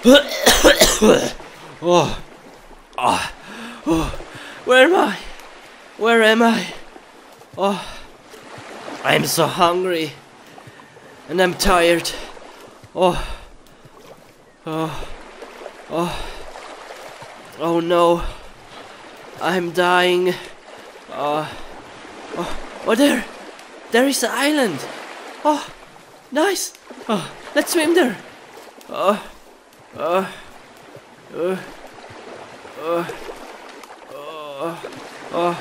oh. Oh. oh. Where am I? Where am I? Oh. I'm so hungry. And I'm tired. Oh. Oh. Oh. Oh no. I'm dying. Oh. Oh. Oh there. There is an island. Oh. Nice. Oh. Let's swim there. Oh. Oh. Uh. Uh. Oh. Oh.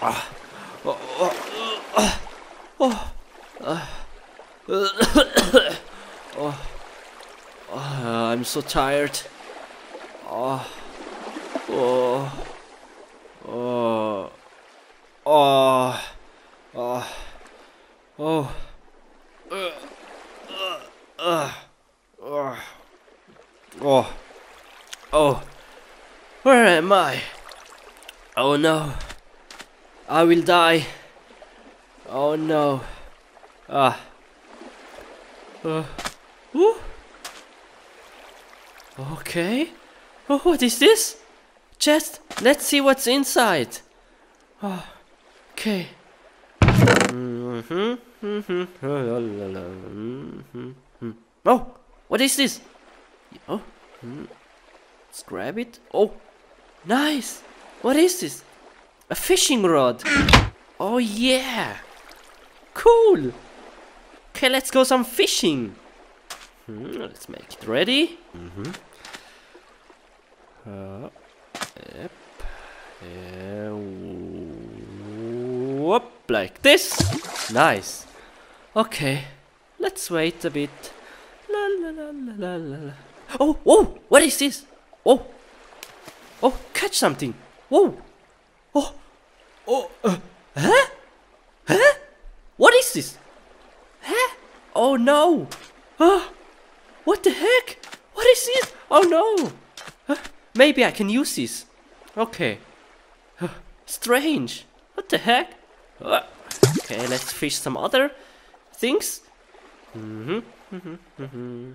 Ah. Oh. Oh. Oh. Oh. Oh. oh. oh. I'm so tired. Oh. Oh. Oh. Oh. Oh. Oh. Uh. Uh. Uh. Uh. Oh. Oh. Where am I? Oh no. I will die. Oh no. Ah. Uh. Ooh. Okay. Oh, what is this? Chest. Let's see what's inside. Oh. Okay. Mm-hmm. Oh, what is this? Oh, hmm. let's grab it. Oh, nice. What is this? A fishing rod. Oh yeah. Cool. Okay, let's go some fishing. Hmm, let's make it ready. Mm-hmm. Uh, yep. Yeah, whoop, like this. Nice. Okay, let's wait a bit. La la la la la la. la. Oh, whoa! What is this? Oh, oh! Catch something! Whoa! Oh, oh! Uh, huh? Huh? What is this? Huh? Oh no! Ah! What the heck? What is this? Oh no! Huh? Maybe I can use this. Okay. Huh, Strange. What the heck? Uh, Okay, let's fish some other things. Mhm. Mhm. Mhm.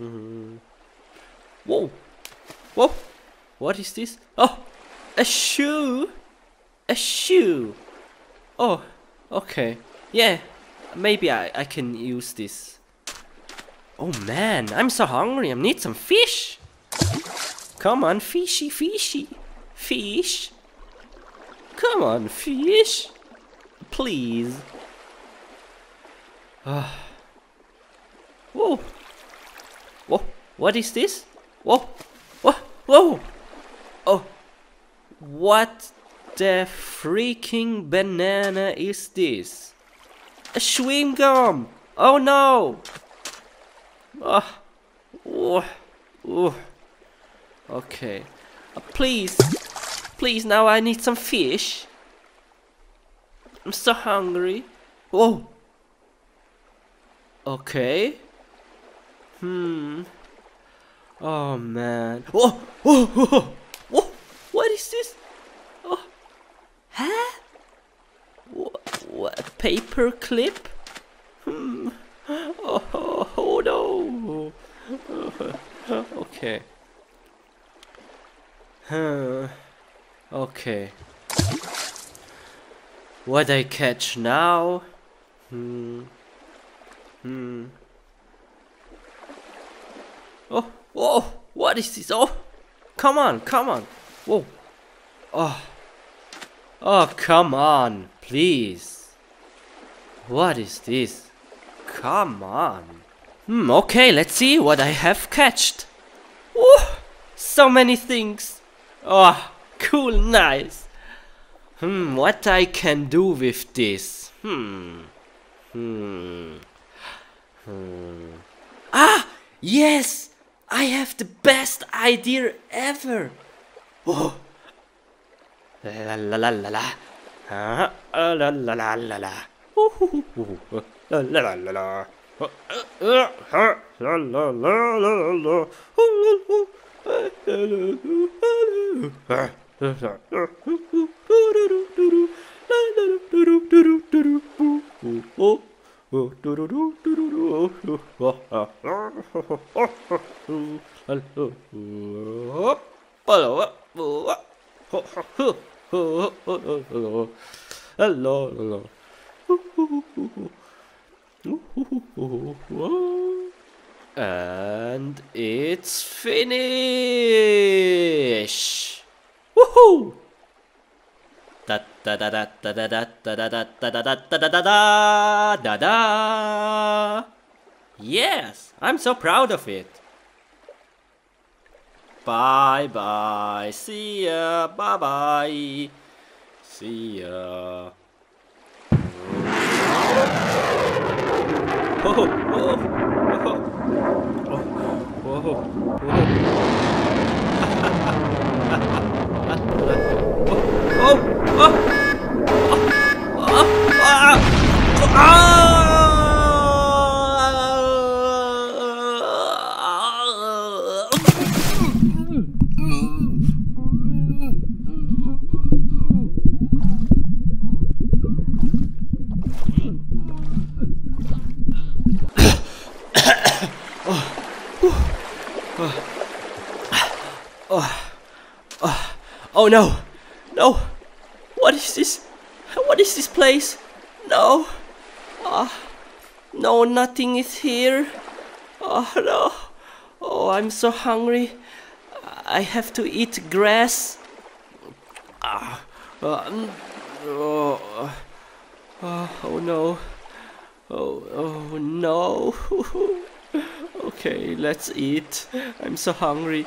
Mhm. Whoa. Whoa. What is this? Oh, a shoe. A shoe. Oh, okay. Yeah, maybe I, I can use this. Oh man, I'm so hungry. I need some fish. Come on, fishy, fishy. Fish. Come on, fish. Please. Ah. Whoa. Whoa. What is this? Whoa. Whoa. Whoa. Oh. What the freaking banana is this? A chewing gum. Oh no. Ah. Oh. Oh. Okay. Uh, please. Please, now I need some fish. I'm so hungry. Whoa. Okay. Hmm. Oh man. Oh, oh, oh, oh. What is this? Oh. Huh? What, what, a paper clip? Hmm. Oh, oh, oh no. okay. Huh. Okay. What I catch now? Hmm. Hmm. Oh, oh, what is this? Oh, come on, come on. Whoa. Oh. Oh, come on, please. What is this? Come on. Hmm, okay, let's see what I have catched. Oh, so many things. Oh, cool, nice. Hmm, what I can do with this? Hmm. Hmm. Hmm. Ah, yes! I have the best idea ever. Oh. La la la la la. Ah, la la la la la. Hello, hello. And it's finish. Woohoo! Da Yes, I'm so proud of it. Bye bye. See ya. Bye bye. See ya. Oh, oh, oh, oh, oh, Oh no! No! What is this? What is this place? No! Ah, no, nothing is here. Oh no! Oh, I'm so hungry. I have to eat grass. Ah, uh, oh, oh, oh no! Oh, oh no! okay, let's eat. I'm so hungry.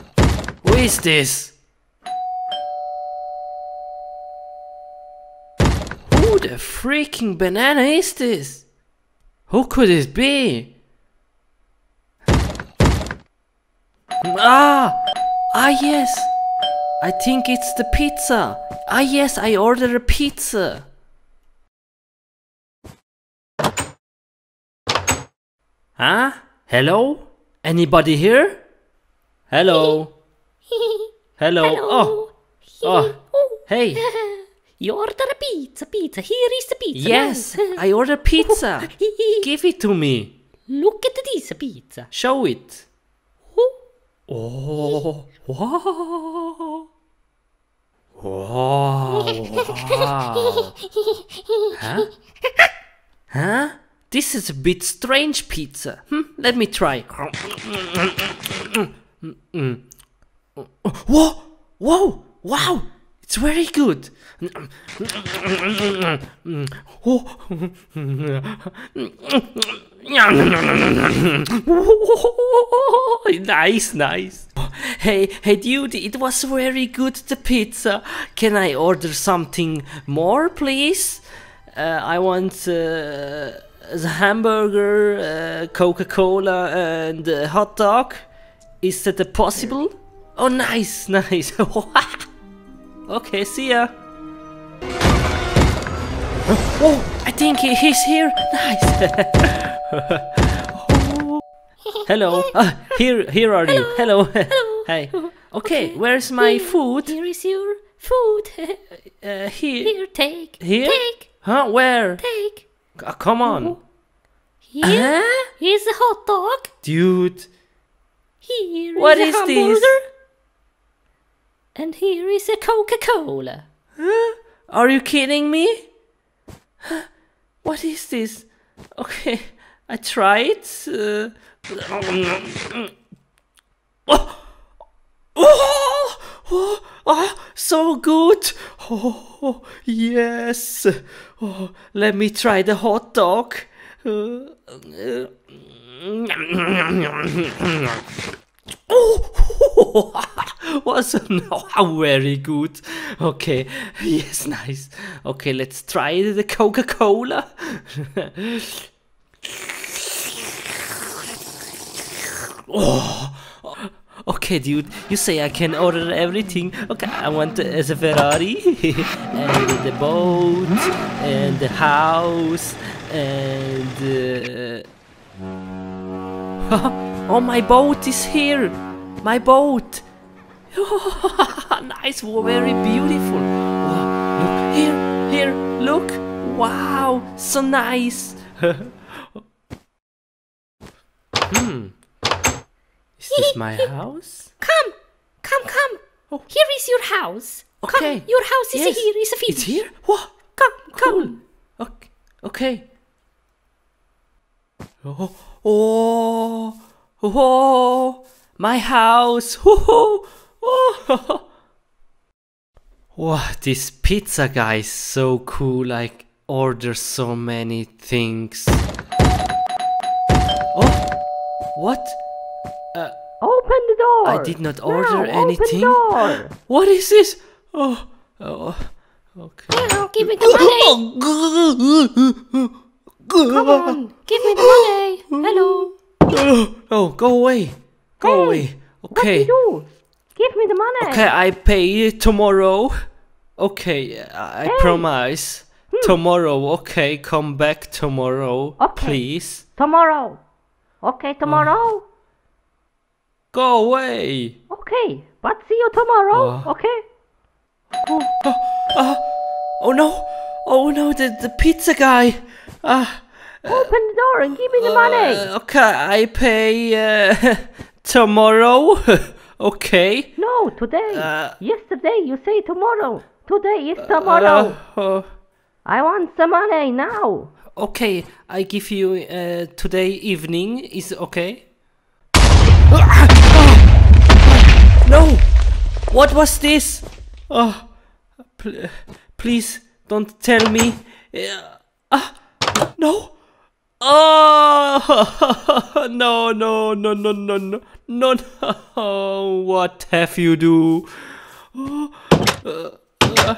is this? Who the freaking banana is this? Who could it be? Ah! Ah, yes! I think it's the pizza. Ah, yes, I ordered a pizza. Huh? Hello? Anybody here? Hello? Hello? Oh, oh, hey. You order a pizza, pizza. Here is the pizza. Yes. I ordered pizza. Give it to me. Look at this pizza. Show it. Oh, Oh, wow. Wow, wow. Huh? Huh? This is a bit strange pizza. Hmm, let me try. Whoa! Whoa! Wow! It's very good. nice, nice. Hey, hey, dude, it was very good, the pizza. Can I order something more, please? Uh, I want uh, the hamburger, uh, Coca Cola, and uh, hot dog. Is that possible? Oh, nice, nice. okay, see ya. Oh, I think he- he's here. Nice. Hello. Ah, here, here are you. Hello. Hey. Okay, where's my food? Here is your food. Uh, here. Here, take. Here? Take. Huh? Where? Take. C- come on. Here Huh? is a hot dog. Dude. Here is What a is this? And here is a Coca-Cola. Huh? Are you kidding me? What is this? Okay, I it. Uh, oh, oh, oh, oh, so good. Oh, yes. Oh, let me try the hot dog. Uh, uh, Oh, was no, very good. Okay, yes, nice. Okay, let's try the Coca Cola. oh, okay, dude. You say I can order everything. Okay, I want uh, a Ferrari and the boat and the house and. Uh, Oh, my boat is here! My boat! nice, very beautiful. Oh, look here, here, look! Wow, so nice. hmm. Is this my house? Come, come, come. Oh. Here is your house. Okay. Come, your house is Yes. here. Is a fish. It's here? What? Come, Cool. come. Okay. okay. Oh, oh, oh, my house. Oh, oh. Wow, this pizza guy is so cool. Like, order so many things. Oh, what? Uh, open the door. I did not order Now, anything. Open door. What is this? Oh, oh, okay. Now, give me the money. Come on, give me the money. Hello. Oh, go away. Go Hey, away. What Okay. do you do? Give me the money. Okay, I pay tomorrow. Okay, I I promise. Hmm. Tomorrow, okay, come back tomorrow, Okay. please. Tomorrow. Okay, tomorrow. Mm. Go away. Okay, but see you tomorrow. Oh. Okay. Ah, ah. Oh no. Oh no, the, the pizza guy. Ah, Open the door and give me the money. uh, okay, I pay uh, tomorrow. okay. No, today. uh, Yesterday you say tomorrow. Today is tomorrow. Uh, uh, I want the money now. okay, I give you uh, today evening. Is okay? No! What was this? Oh, pl- please don't tell me. Uh, ah, no! Oh no no no no no no no! no. What have you do? Oh, uh, uh,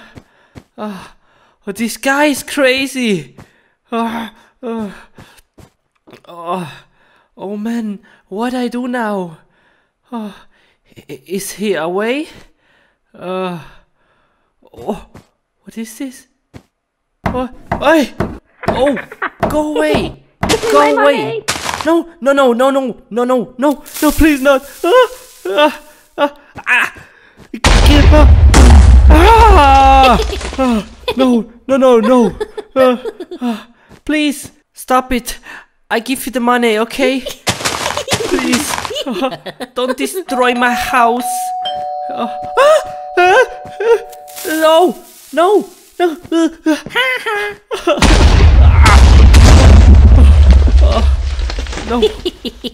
uh, this guy is crazy. Oh, oh man, what I do now? Oh, is he away? Uh, oh, what is this? Oh! Oh, go away! Go my away! money. No, no, no, no, no, no, no, no, no, please not! Ah, ah, ah, ah. Give up! Ah, ah, no, no, no, no! Ah, ah, please stop it! I give you the money, okay? Please, ah, don't destroy my house! Ah, ah, ah, ah, no, no, no! No,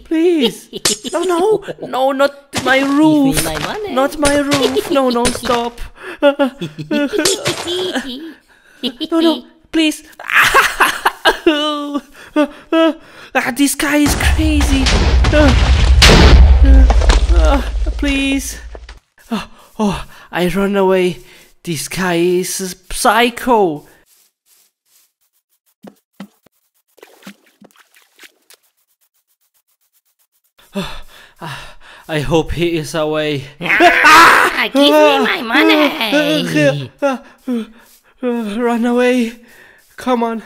please. No, no, no, not my roof. my. Not my roof. No, no, stop. No, no, please. Ah, this guy is crazy. Please. Oh, oh, I run away. This guy is a psycho. I hope he is away. Ah, give me my money. Run away. Come on.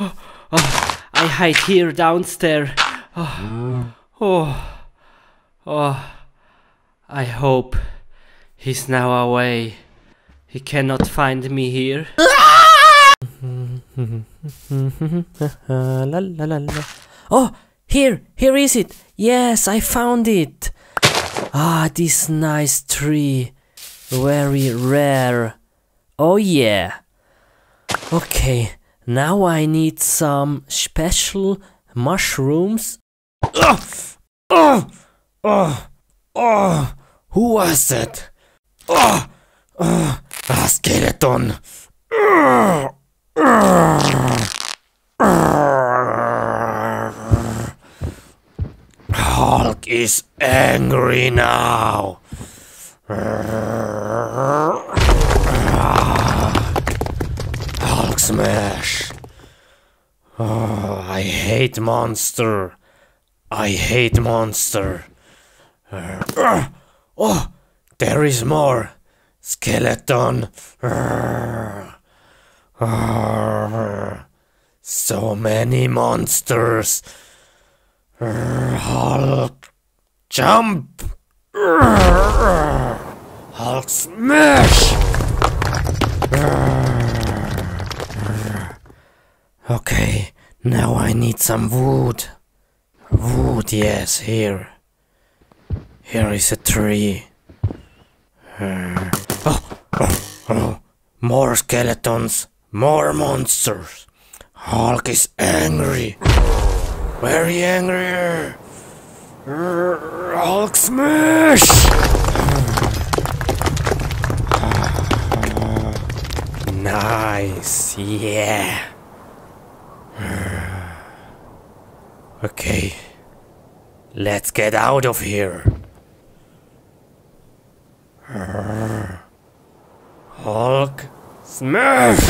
Oh, oh, I hide here downstairs. Oh, oh, oh, I hope he's now away. He cannot find me here. la, la, la, la. Oh, here, here is it. Yes, I found it. Ah, this nice tree. Very rare. Oh, yeah. Okay, now I need some special mushrooms. Oh, oh, oh, oh. Who was that? Oh, oh, a skeleton. Hulk is angry now. Hulk smash. Oh, I hate monster. I hate monster. Oh, there is more. Skeleton. So many monsters. Hulk. Jump. Hulk smash. Okay, now I need some wood. Wood, yes, here. Here is a tree. More skeletons, more monsters. Hulk is angry. Very angry. Hulk smash! Nice, yeah. Okay, let's get out of here. Hulk smash!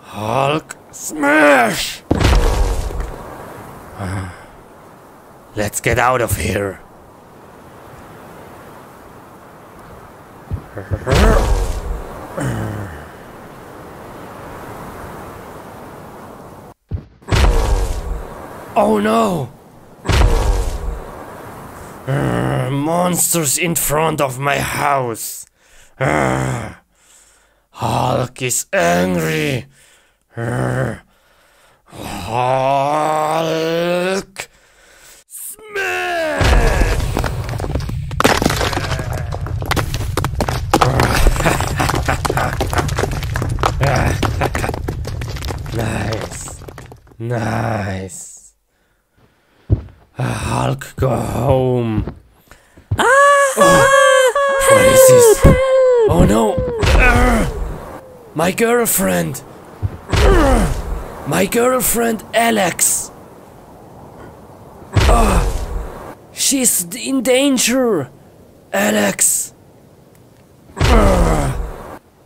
Hulk smash! Let's get out of here. Oh no! Monsters in front of my house. Hulk is angry. Hulk smash! nice, nice. Hulk, go home. Ah! Oh, what is this? Oh no! My girlfriend! My girlfriend Alex! Ah, she's in danger! Alex!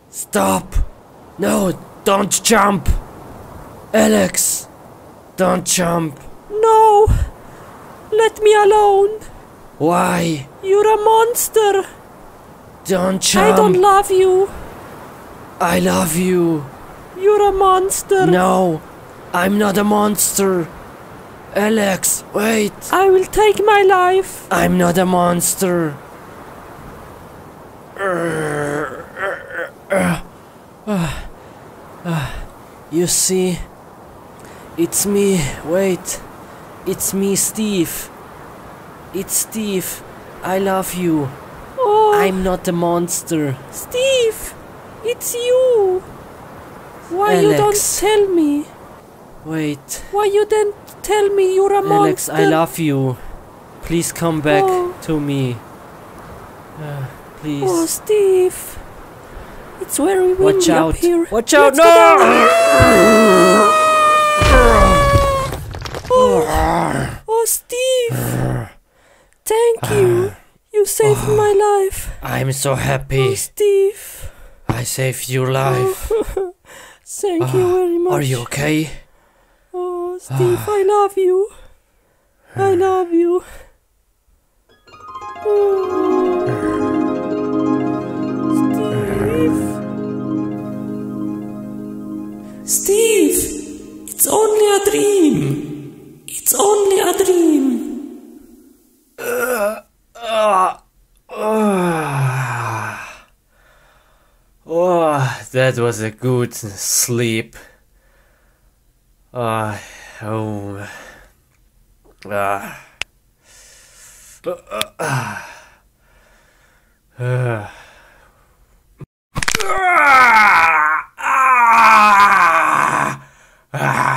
Stop! No, don't jump! Alex! Don't jump! No! Let me alone! Why? You're a monster! Don't jump! I don't love you! I love you! You're a monster! No! I'm not a monster! Alex, wait! I will take my life! I'm not a monster! You see? It's me. Wait. It's me, Steve. It's Steve. I love you. I'm not a monster. Steve! It's you! Why you don't Alex. tell me? Wait. Why you didn't tell me you're a Alex, monster? Alex, I love you. Please come back Oh. to me. Uh, please. Oh, Steve! It's very windy Watch up out. here. Watch out. Let's. No! Oh, Steve! Thank you. You saved my life. I'm so Oh, happy. Steve. I saved your life. Thank you ah, very much. Are you okay? Oh, Steve, I ah. love you. I ah. love you. Oh. Steve. Steve, it's only a dream. It's only a dream. Oh, that was a good sleep. Uh, oh. Ah. Uh. Take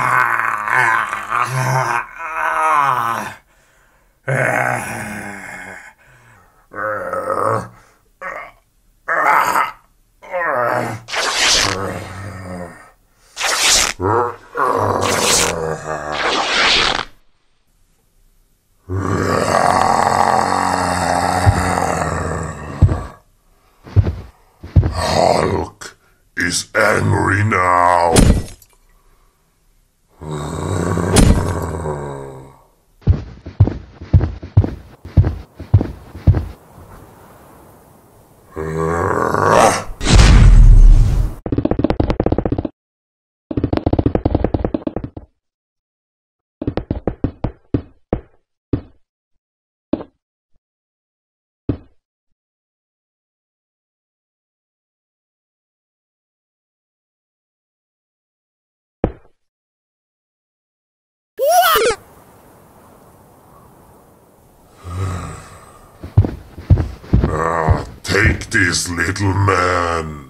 Angry now! This, little man.